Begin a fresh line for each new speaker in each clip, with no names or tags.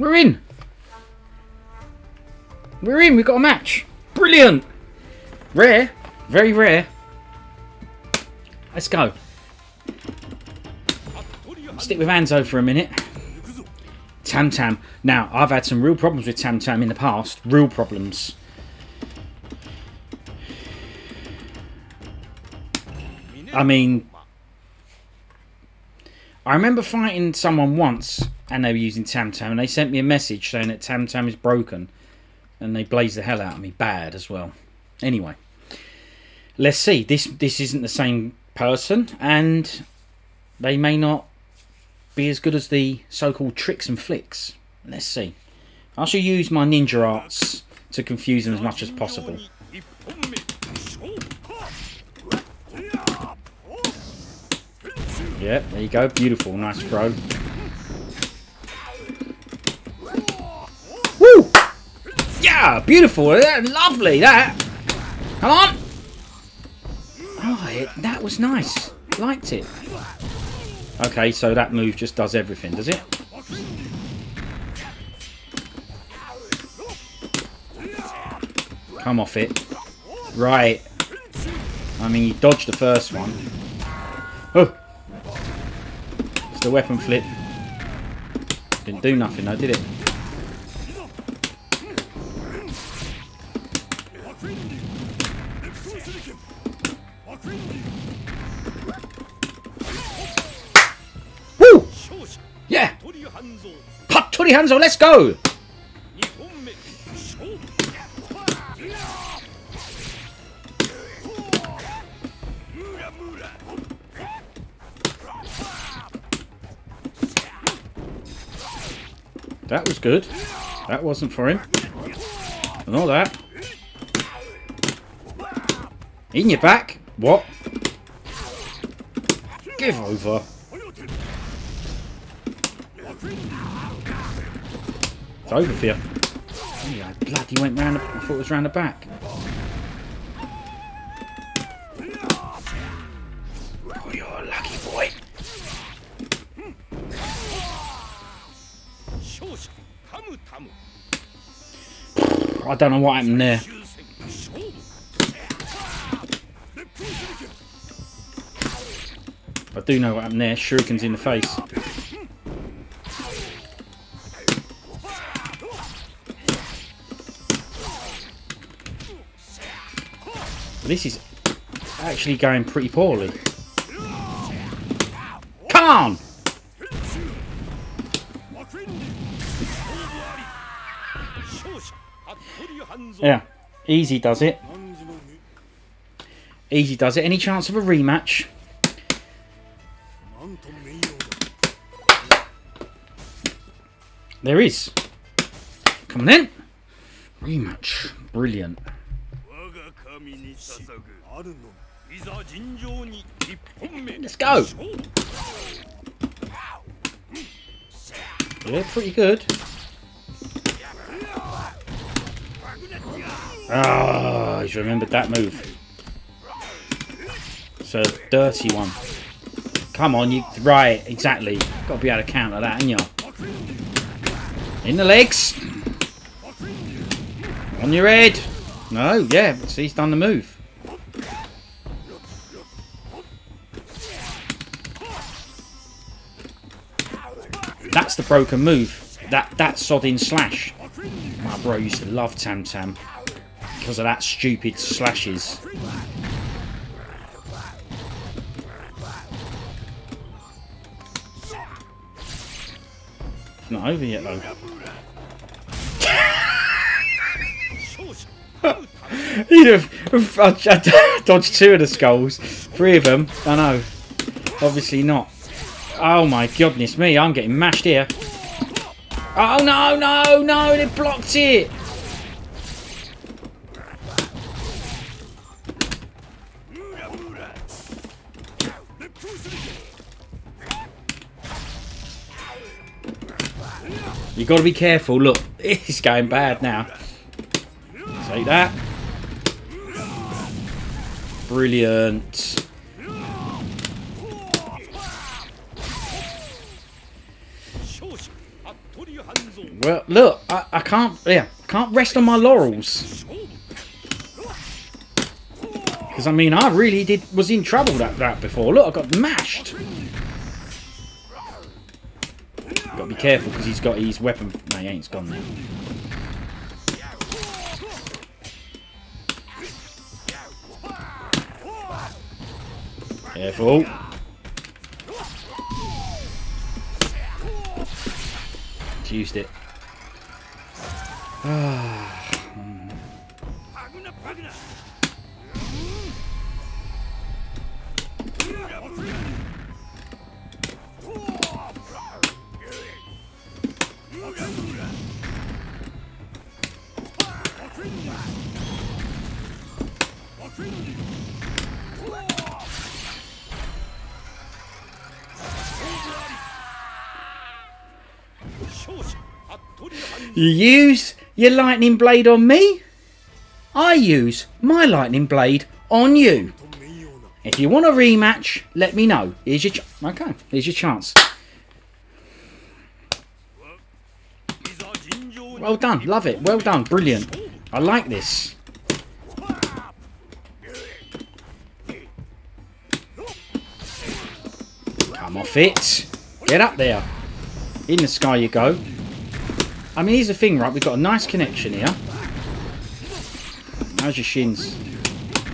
We're in. We're in. We've got a match. Brilliant. Rare. Very rare. Let's go. Stick with Anzo for a minute. Tam Tam. Now, I've had some real problems with Tam Tam in the past. Real problems. I mean, I remember fighting someone once and they were using Tam Tam and they sent me a message saying that Tam Tam is broken and they blazed the hell out of me bad as well. Anyway, let's see. This this isn't the same person and they may not be as good as the so-called tricks and flicks. Let's see. I shall use my ninja arts to confuse them as much as possible. Yeah, there you go. Beautiful. Nice throw. Woo! Yeah, beautiful. Lovely, that. Come on. Oh, it, that was nice. Liked it. Okay, so that move just does everything, does it? Come off it. Right. I mean, you dodged the first one. Oh! The weapon flip. Didn't do nothing though, did it? Woo! Yeah! Hattori Hanzo, let's go! That was good. That wasn't for him. And all that. In your back. What? Give over. It's over for you. Yeah, bloody went round the, I thought it was round the back. I don't know what happened there. I do know what happened there. Shuriken's in the face. This is actually going pretty poorly. Come on! Yeah, easy does it. Easy does it. Any chance of a rematch? There is. Come on then. Rematch. Brilliant. Let's go. Yeah, pretty good. Ah, oh, he's remembered that move. It's a dirty one. Come on, you right, exactly. Got to be able to counter that, ain't you? In the legs. On your head. No, yeah, see, he's done the move. That's the broken move. That that sodding slash. My bro used to love Tam Tam because of that stupid slashes. It's not over yet though. Have I dodged two of the skulls. Three of them. I know. Obviously not. Oh my goodness me, I'm getting mashed here. Oh no, no, no, they blocked it. Got to be careful. Look, it's going bad now. Take that. Brilliant. Well, look, I, I can't, yeah, can't rest on my laurels. Because I mean, I really did was in trouble that that before. Look, I got mashed. Be careful because he's got his weapon. No, he ain't. It's gone now. Careful. It's used it. Hmm. You use your lightning blade on me? I use my lightning blade on you. If you want a rematch, let me know. Here's your okay. Here's your chance. Well done. Love it. Well done. Brilliant. I like this. Come off it. Get up there. In the sky you go. I mean, here's the thing, right? We've got a nice connection here. How's your shins?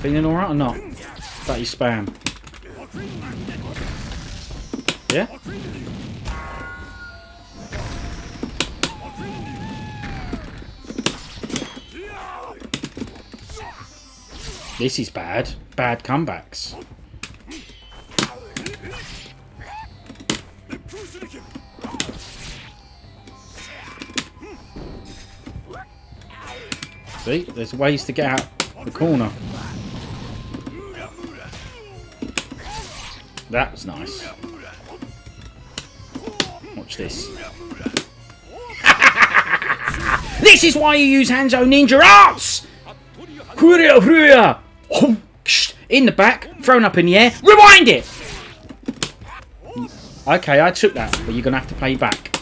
Feeling alright or not? About your spam. Yeah? This is bad. Bad comebacks. See, there's ways to get out the corner. That was nice. Watch this. this is why you use Hanzo Ninja Arts! In the back, thrown up in the air, rewind it! Okay, I took that, but you're going to have to pay back.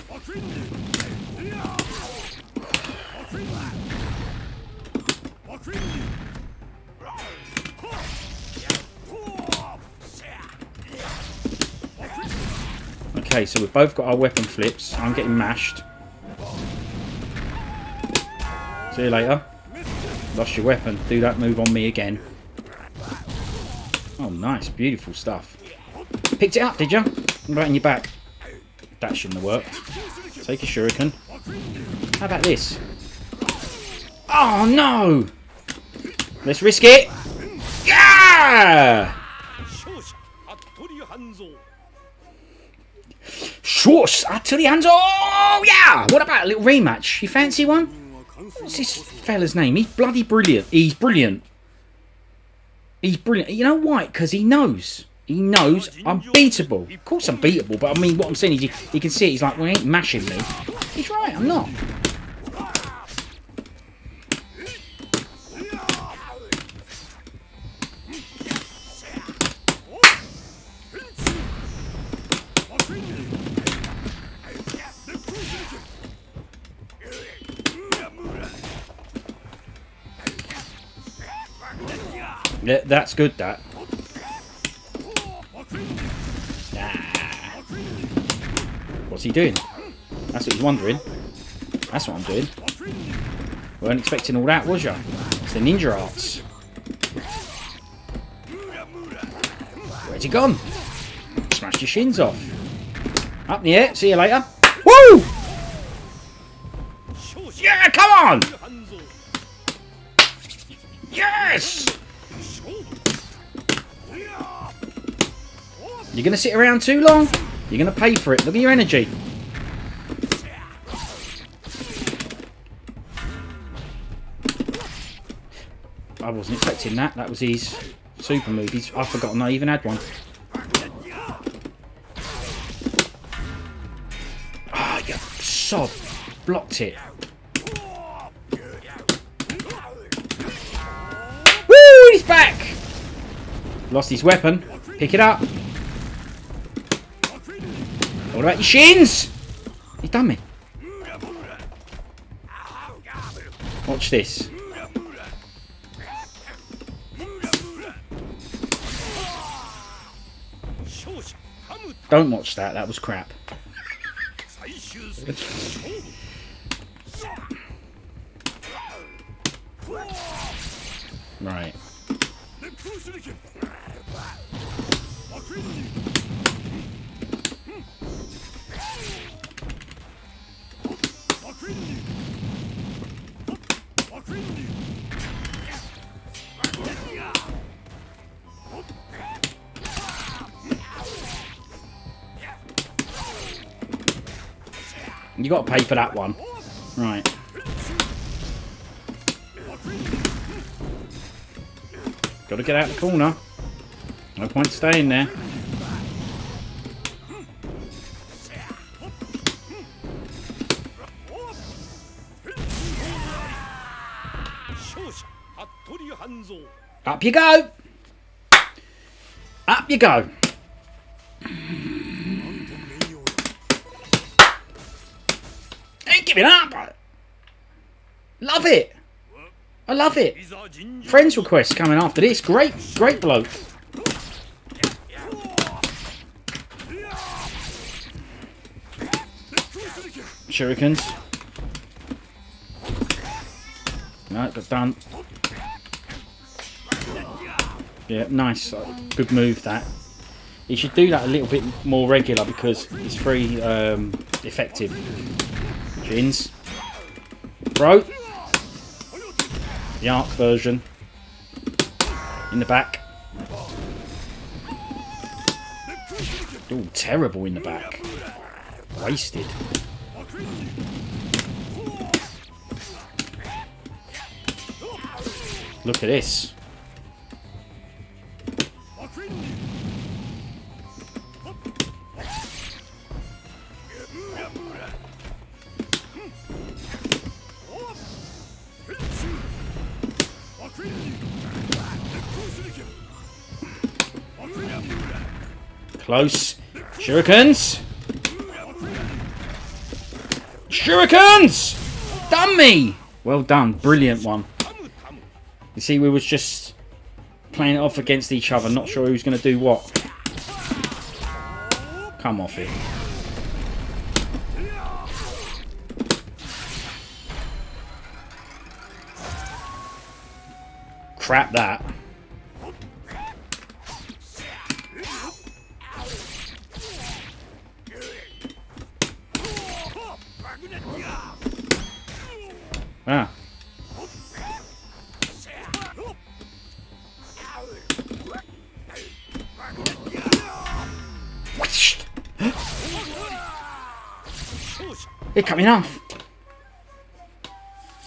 Okay, so we've both got our weapon flips. I'm getting mashed. See you later. Lost your weapon. Do that move on me again. Oh, nice. Beautiful stuff. Picked it up, did you? Right in your back. That shouldn't have worked. Take a shuriken. How about this? Oh, no! Let's risk it. Yeah! Shush! the hands. Oh, yeah! What about a little rematch? You fancy one? What's this fella's name? He's bloody brilliant. He's brilliant. He's brilliant. You know why? Because he knows. He knows I'm beatable. Of course I'm beatable, but I mean, what I'm saying is he can see it. He's like, well, he ain't mashing me. He's right, I'm not. Yeah, that's good, that. What's he doing? That's what he's wondering. That's what I'm doing. Weren't expecting all that, was ya? It's the ninja arts. Where's he gone? Smashed your shins off. Up in the air. See you later. Woo! Yeah, come on! Yes! You're going to sit around too long? You're going to pay for it. Look at your energy. I wasn't expecting that. That was his super move. He's, I've forgotten I even had one. Ah, oh, you sob. Blocked it. Lost his weapon. Pick it up. What about your shins? He's done me. Watch this. Don't watch that, that was crap. Right. You got to pay for that one. Right. Got to get out the corner. No point staying there. Up you go! Up you go! Ain't giving up! Love it! I love it! Friends request coming after this. Great, great bloke. Shurikens. No, got done. Yeah, nice. Good move that. You should do that a little bit more regular because it's very um, effective. Jins. Bro. The ARC version. In the back. Oh, terrible in the back. Wasted. Look at this. Close. Shurikens! Shurikens! Done me! Well done. Brilliant one. You see, we was just playing it off against each other. Not sure who's going to do what. Come off it. Crap that. Ah. They're coming off.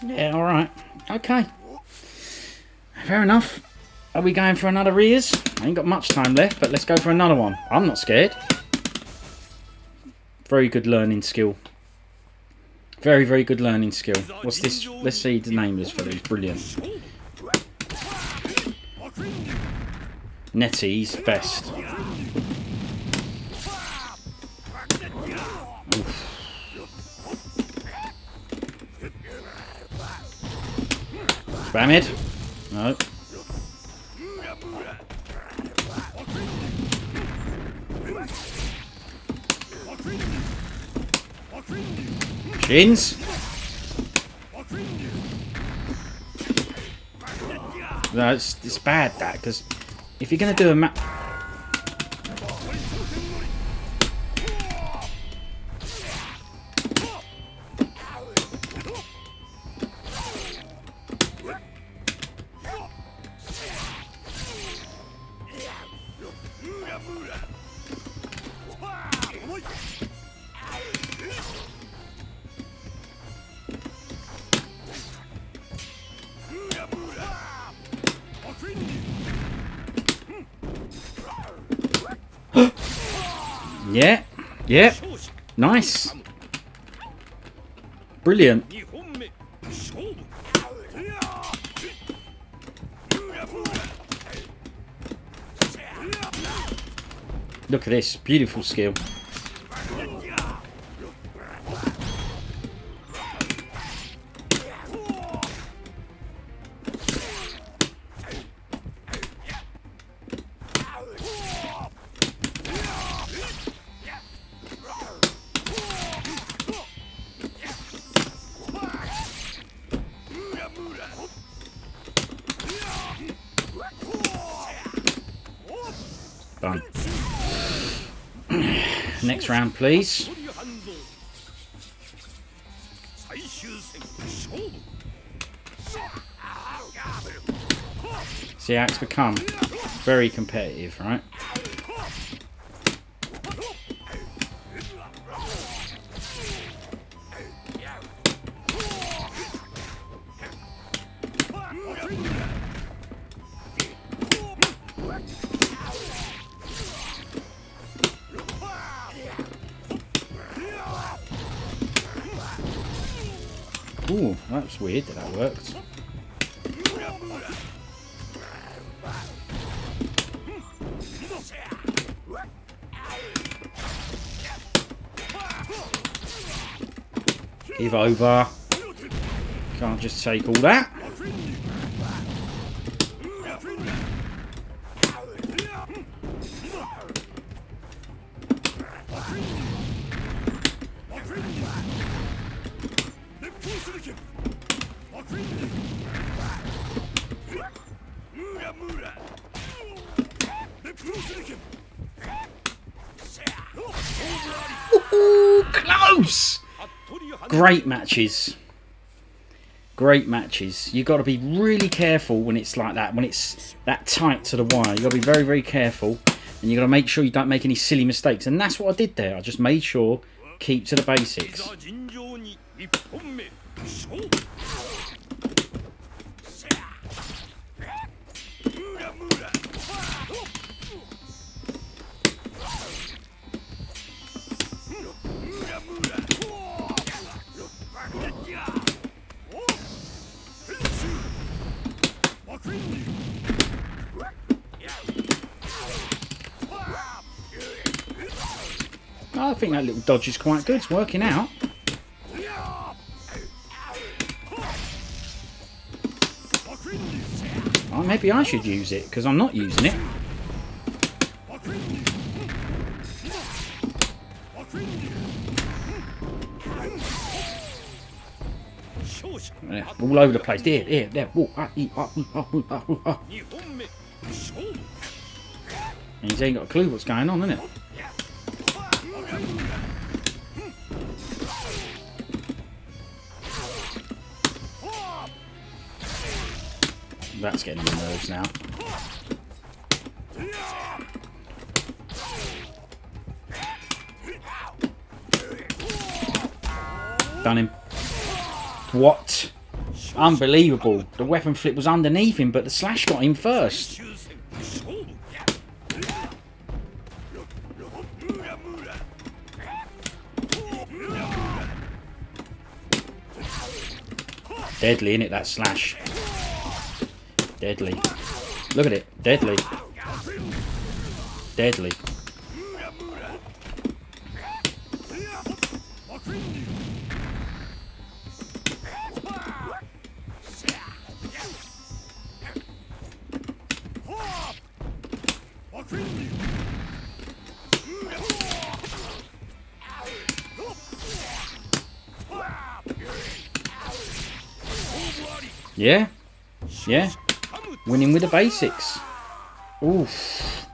Yeah, alright. Okay. Fair enough. Are we going for another rears? I ain't got much time left, but let's go for another one. I'm not scared. Very good learning skill. Very, very good learning skill. What's this? Let's see the name is for these. Brilliant. Nettie's best. Spam it. No. Shins. No, it's, it's bad that because if you're going to do a map. Yeah, nice, brilliant. Look at this, beautiful skill. Please. See how it's become very competitive, right? Weird that that worked. Give over. Can't just take all that. Great matches. Great matches. You've got to be really careful when it's like that, when it's that tight to the wire. You've got to be very, very careful. And you've got to make sure you don't make any silly mistakes. And that's what I did there. I just made sure, keep to the basics. I think that little dodge is quite good. It's working out. Oh, maybe I should use it, because I'm not using it. All over the place. There, there, there. Ah, ah, ah. And he's ain't got a clue what's going on, innit? That's getting my nerves now. Done him. What? Unbelievable. The weapon flip was underneath him, but the slash got him first. Deadly, in it that slash? Deadly. Look at it. Deadly. Deadly. Yeah? Yeah? Winning with the basics. Oof.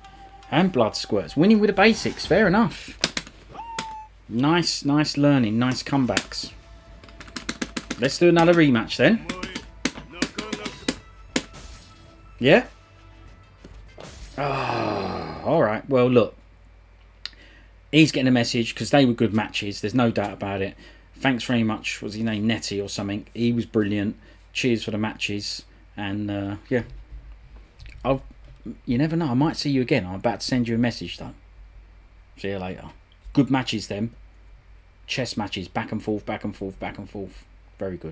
And blood squirts. Winning with the basics. Fair enough. Nice, nice learning. Nice comebacks. Let's do another rematch then. Yeah? Ah, oh, alright. Well, look. He's getting a message because they were good matches. There's no doubt about it. Thanks very much. Was his name Nettie or something? He was brilliant cheers for the matches, and uh, yeah, I'll. You never know. I might see you again. I'm about to send you a message though. See you later. Good matches, them. Chess matches, back and forth, back and forth, back and forth. Very good.